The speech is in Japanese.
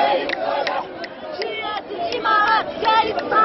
Hey, Mother!